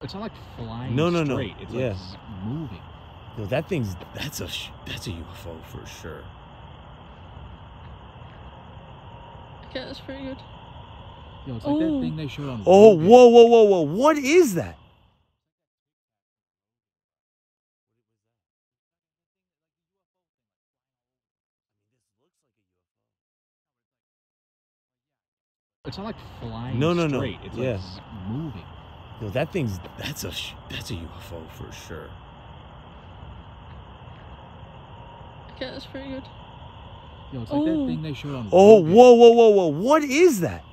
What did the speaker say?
It's not like flying No, no, no. It's Yeah. like moving. Yo, that thing's that's a that's a UFO for sure. Okay, that's pretty good. Yo, it's like that Oh. thing they showed on. Oh, Rogan. whoa, whoa, whoa, whoa! What is that? It's not like flying No, no, no. It's Yeah. like s- moving. Yo, that thing's that's a that's a UFO for sure. Okay, that's pretty good. Yo, it's like that Oh. thing they showed on. Oh, Rogan. whoa, whoa, whoa, whoa! What is that?